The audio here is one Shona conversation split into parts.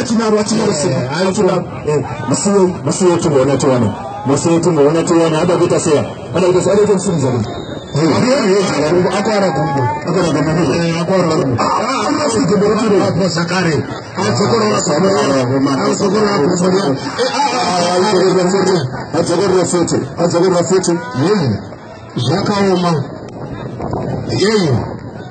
atinaro atinaro simmusi wetingoona tiwana musi wetingoona tiwana ada kuita sea adaadaita musimuza zvakaoma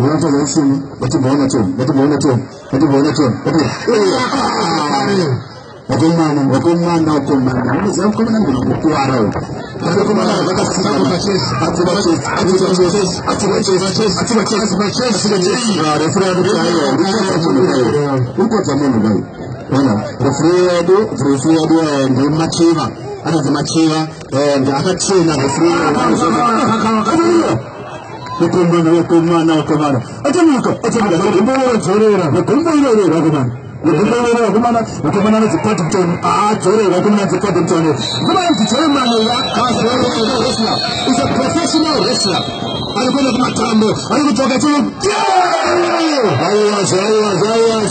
wọ́n tó lọ ń sún ọtí bọ̀ ọ́nà tó ọtí bọ̀ ọ́nà tó ọtí bọ̀ ọ́nà tó ọtí ọkọ mmaa no ọkọ mmaa na ọkọ mmaa na ọmọ ìsẹm kọmọ náà gbọdọ kó ara o. ọkọ mmaa náà bàtà sísè náà àtúbà ṣe àtúbà ṣe àtúbà ṣe àtúbà ṣe àtúbà ṣe àtúbà ṣe àtúbà ṣe ààrẹ fúnra ẹni tó ayọ ọdún yẹn kọtà mọ nìkan yìí ó kọtà mọ nìkan yìí. wọnà referee yado referee yado ẹ ǹdẹ mma kyeema ana ǹdẹ mma kyeema ẹ ǹdẹ aka kyeema referee yado. കുക്കുമ്പോഴോ കുമ്മാനോ കുമാരോ അച്ഛനോക്കോ അച്ഛനോക്കോ കുമ്പോഴോ ചോരയോ കുമ്പോഴോ കുമാരോ kumbere kumana kumana na chipati mtoni ah chore na kumana chipati mtoni kumana chore mwana ya kaza wewe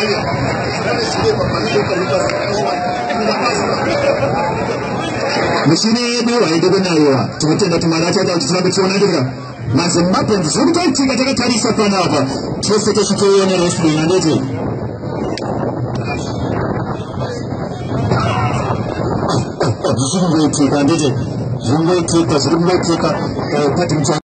ayo mishini yedu haidi kunaiwa tinotenda timwari achaita kuti tirambe tichionanira mazimbabwe ndizvo kutaitika takatarisa panapa chese tachitoiona restrin andete hazvisi kungoitika andete zvingoitika zviri kungoitika